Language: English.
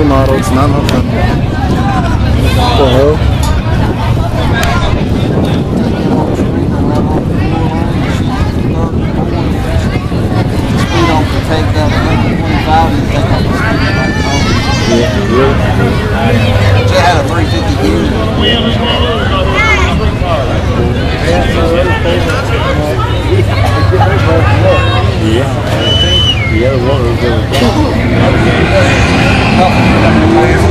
No, no, no. What the hell? Speed on protect that 125 and take off the oh. Yeah, really? She had a 350 gear. Yeah. Yeah, the water was good.